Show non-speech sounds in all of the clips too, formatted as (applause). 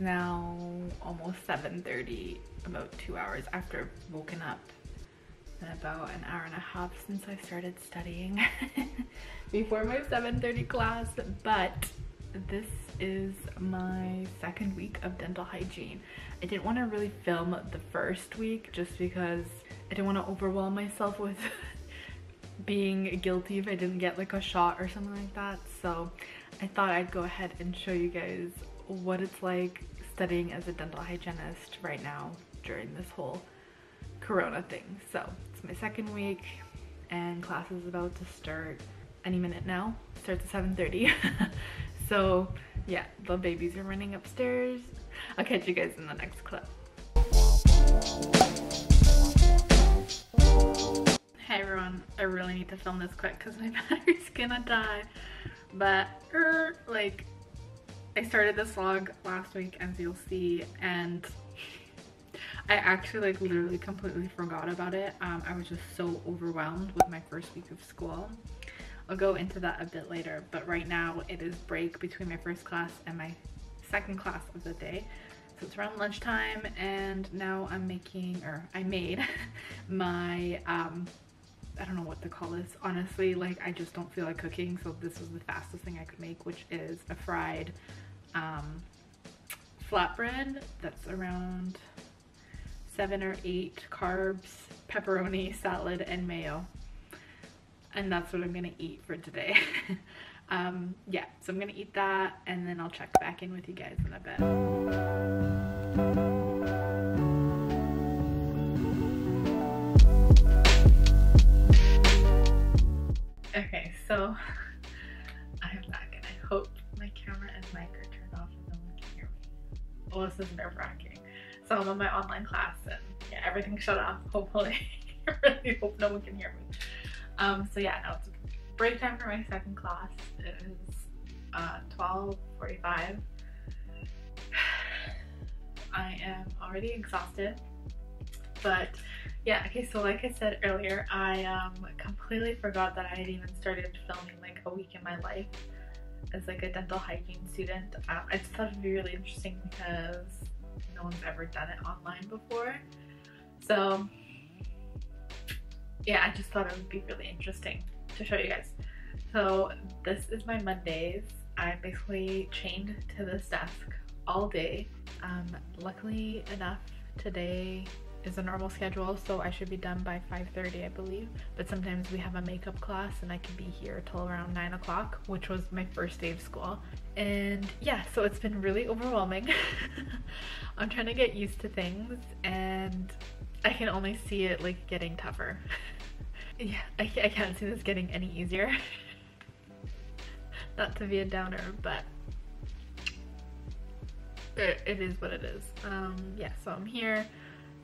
now almost 7.30, about two hours after I've woken up and about an hour and a half since I started studying (laughs) before my 7.30 class, but this is my second week of dental hygiene. I didn't want to really film the first week just because I didn't want to overwhelm myself with (laughs) being guilty if I didn't get like a shot or something like that. So I thought I'd go ahead and show you guys what it's like studying as a dental hygienist right now during this whole corona thing. So it's my second week and class is about to start any minute now. Starts at 7.30. (laughs) so yeah, the babies are running upstairs. I'll catch you guys in the next clip. Hey everyone, I really need to film this quick because my (laughs) battery's gonna die. But er, like, I started this vlog last week as you'll see and I actually like literally completely forgot about it. Um, I was just so overwhelmed with my first week of school. I'll go into that a bit later, but right now it is break between my first class and my second class of the day. So it's around lunchtime and now I'm making, or I made (laughs) my um, I don't know what to call this. Honestly, like I just don't feel like cooking. So this was the fastest thing I could make, which is a fried um, flatbread that's around seven or eight carbs, pepperoni, salad, and mayo. And that's what I'm gonna eat for today. (laughs) um, yeah, so I'm gonna eat that and then I'll check back in with you guys in a bit. Okay, so (laughs) I'm back and I hope my camera and mic are Well, this is nerve wracking. So I'm on my online class and yeah, everything's shut off, (laughs) hopefully. I really hope no one can hear me. Um, so yeah, now it's break time for my second class. It is uh, 12.45. (sighs) I am already exhausted, but yeah, okay, so like I said earlier, I um, completely forgot that I had even started filming like a week in my life as like a dental hygiene student. Um, I just thought it'd be really interesting because no one's ever done it online before. So yeah, I just thought it would be really interesting to show you guys. So this is my Mondays. I'm basically chained to this desk all day. Um, luckily enough, today is a normal schedule, so I should be done by 5.30, I believe. But sometimes we have a makeup class and I can be here till around 9 o'clock, which was my first day of school. And yeah, so it's been really overwhelming. (laughs) I'm trying to get used to things and I can only see it like getting tougher. (laughs) yeah, I, I can't see this getting any easier. (laughs) Not to be a downer, but it, it is what it is. Um, yeah, so I'm here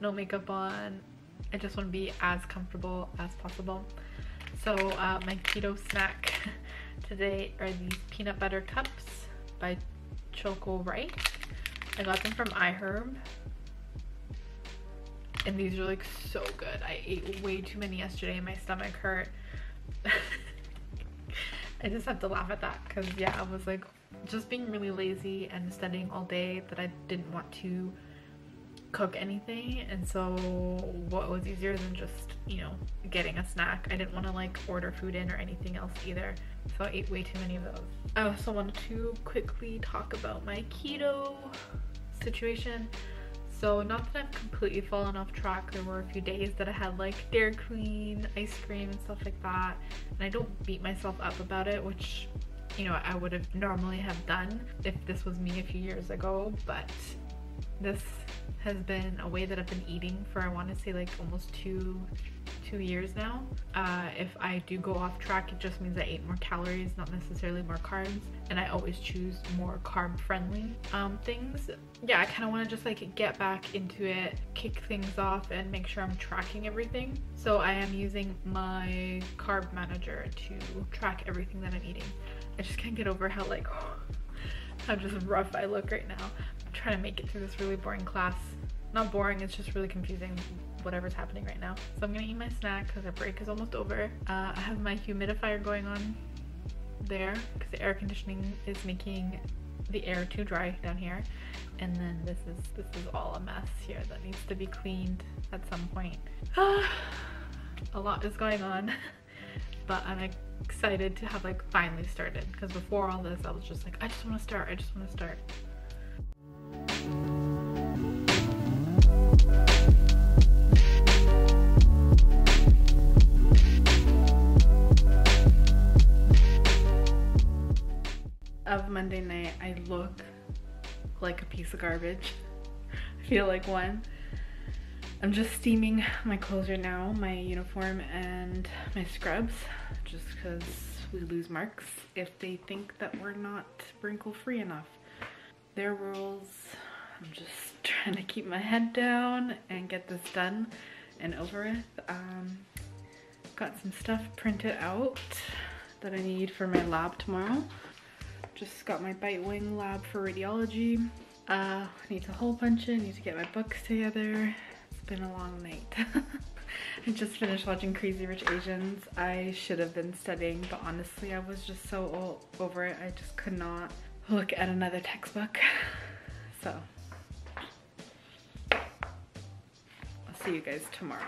no makeup on. I just want to be as comfortable as possible. So uh, my keto snack (laughs) today are these peanut butter cups by ChocoRite. I got them from iHerb. And these are like so good. I ate way too many yesterday and my stomach hurt. (laughs) I just have to laugh at that because yeah, I was like just being really lazy and studying all day that I didn't want to cook anything and so what was easier than just you know getting a snack? I didn't want to like order food in or anything else either so i ate way too many of those. I also wanted to quickly talk about my keto situation. So not that i've completely fallen off track there were a few days that i had like dairy queen ice cream and stuff like that and i don't beat myself up about it which you know i would have normally have done if this was me a few years ago but this has been a way that I've been eating for I want to say like almost two two years now. Uh, if I do go off track, it just means I ate more calories, not necessarily more carbs, and I always choose more carb friendly um, things. Yeah, I kind of want to just like get back into it, kick things off, and make sure I'm tracking everything. So I am using my carb manager to track everything that I'm eating. I just can't get over how like (sighs) how just rough I look right now trying to make it through this really boring class. Not boring, it's just really confusing whatever's happening right now. So I'm gonna eat my snack because our break is almost over. Uh, I have my humidifier going on there because the air conditioning is making the air too dry down here. And then this is this is all a mess here that needs to be cleaned at some point. (sighs) a lot is going on, (laughs) but I'm excited to have like finally started because before all this I was just like I just want to start I just want to start Monday night I look like a piece of garbage (laughs) I feel like one I'm just steaming my clothes right now, my uniform and my scrubs, just because we lose marks if they think that we're not wrinkle free enough. Their rules, I'm just (laughs) trying to keep my head down and get this done and over with. Um, got some stuff printed out that I need for my lab tomorrow. Just got my bite wing lab for radiology. Uh, I need to hole punch it, need to get my books together, It's been a long night. (laughs) I just finished watching Crazy Rich Asians. I should have been studying, but honestly, I was just so over it. I just could not look at another textbook. (laughs) So, I'll see you guys tomorrow.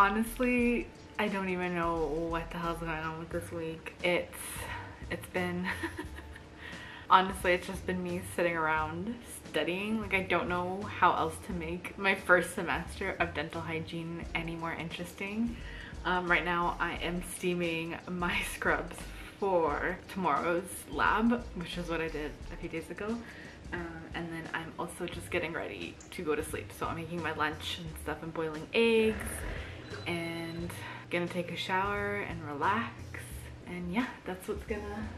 Honestly, I don't even know what the hell's going on with this week. It's, it's been, (laughs) honestly, it's just been me sitting around studying. Like I don't know how else to make my first semester of dental hygiene any more interesting. Um, right now I am steaming my (laughs) scrubs for tomorrow's lab, which is what I did a few days ago. Um, and then I'm also just getting ready to go to sleep. So I'm making my lunch and stuff and boiling eggs and gonna take a shower and relax. And yeah that's what's gonna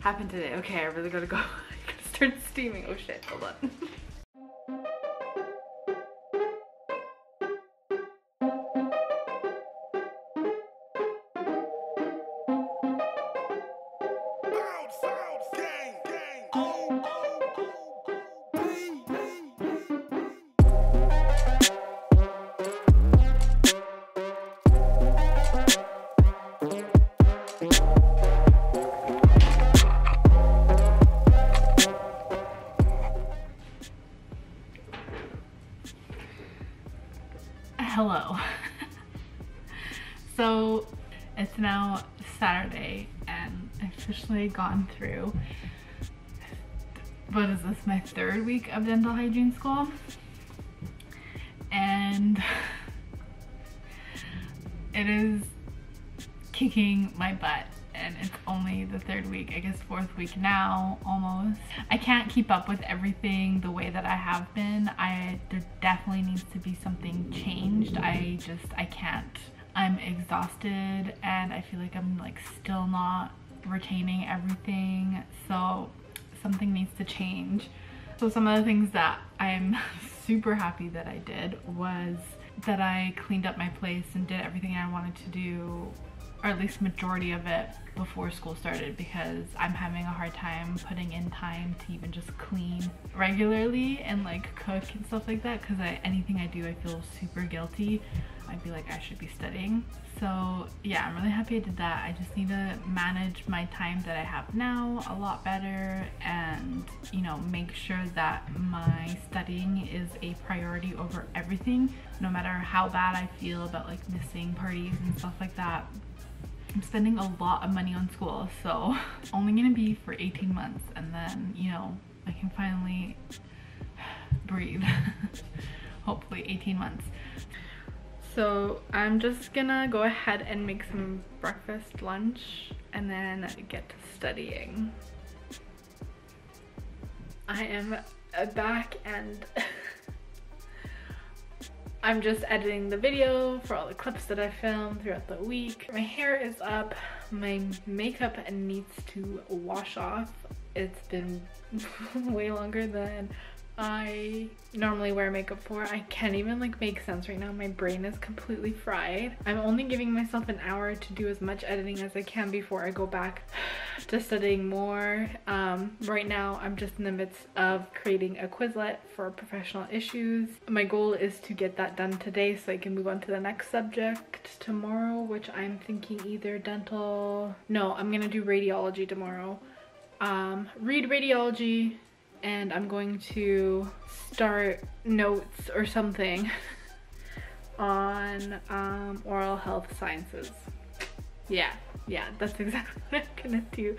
happen today. Okay i really gotta go. (laughs) I gotta start steaming. Oh shit. Hold on (laughs) officially gone through, what is this, my third week of dental hygiene school? And it is kicking my butt and it's only the third week, I guess fourth week now almost. I can't keep up with everything the way that I have been. I there definitely needs to be something changed. I just I can't. I'm exhausted and I feel like I'm like still not retaining everything. So something needs to change. So some of the things that I'm (laughs) super happy that I did was that I cleaned up my place and did everything I wanted to do or at least majority of it before school started because I'm having a hard time putting in time to even just clean regularly and like cook and stuff like that because anything I do I feel super guilty. I'd be like I should be studying. So yeah, I'm really happy I did that. I just need to manage my time that I have now a lot better and you know make sure that my studying is a priority over everything no matter how bad I feel about like missing parties and stuff like that I'm spending a lot of money on school, so (laughs) only gonna be for 18 months and then, you know, I can finally (sighs) breathe. (laughs) Hopefully 18 months. So I'm just gonna go ahead and make some breakfast, lunch, and then get to studying. I am uh, back and (laughs) I'm just editing the video for all the clips that I filmed throughout the week. My hair is up. My makeup needs to wash off. It's been (laughs) way longer than I normally wear makeup for. I can't even like make sense right now. My brain is completely fried. I'm only giving myself an hour to do as much editing as I can before I go back (sighs) to studying more. Um, right now, I'm just in the midst of creating a Quizlet for professional issues. My goal is to get that done today so I can move on to the next subject tomorrow, which I'm thinking either dental... No, I'm gonna do radiology tomorrow. Um, read radiology, and I'm going to start notes or something (laughs) on um, oral health sciences. Yeah, yeah, that's (laughs) exactly what I'm gonna do.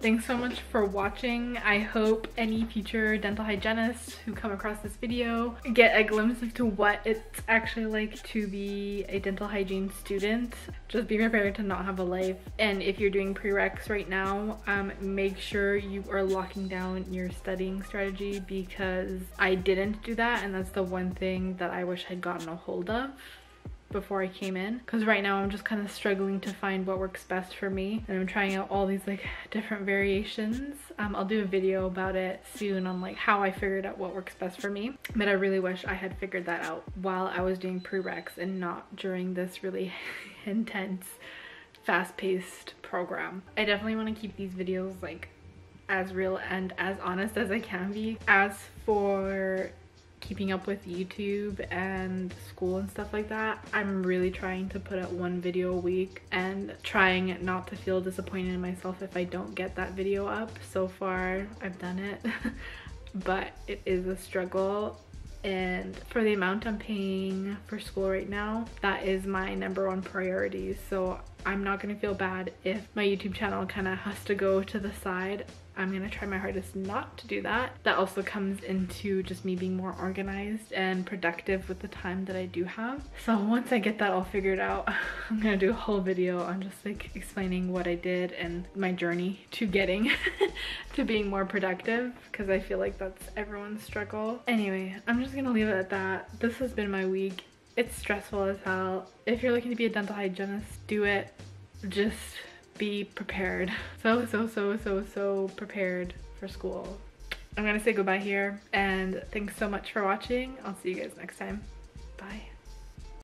Thanks so much for watching. I hope any future dental hygienists who come across this video get a glimpse into what it's actually like to be a dental hygiene student. Just be prepared to not have a life. And if you're doing prereqs right now, um, make sure you are locking down your studying strategy because I didn't do that and that's the one thing that I wish I'd gotten a hold of before I came in because right now I'm just kind of struggling to find what works best for me and I'm trying out all these like (laughs) different variations. Um, I'll do a video about it soon on like how I figured out what works best for me but I really wish I had figured that out while I was doing prereqs and not during this really (laughs) intense fast-paced program. I definitely want to keep these videos like as real and as honest as I can be. As for keeping up with YouTube and school and stuff like that, I'm really trying to put out one video a week and trying not to feel disappointed in myself if I don't get that video up. So far, I've done it, (laughs) but it is a struggle and for the amount I'm paying for school right now, that is my number one priority. So I'm not gonna feel bad if my YouTube channel kind of has to go to the side. I'm gonna try my hardest not to do that. That also comes into just me being more organized and productive with the time that I do have. So once I get that all figured out, (laughs) I'm gonna do a whole video on just like explaining what I did and my journey to getting (laughs) to being more productive because I feel like that's everyone's struggle. Anyway, I'm just gonna leave it at that. This has been my week. It's stressful as hell. If you're looking to be a dental hygienist, do it. Just be prepared. (laughs) So, so, so, so, so prepared for school. I'm gonna say goodbye here and thanks so much for watching. I'll see you guys next time. Bye.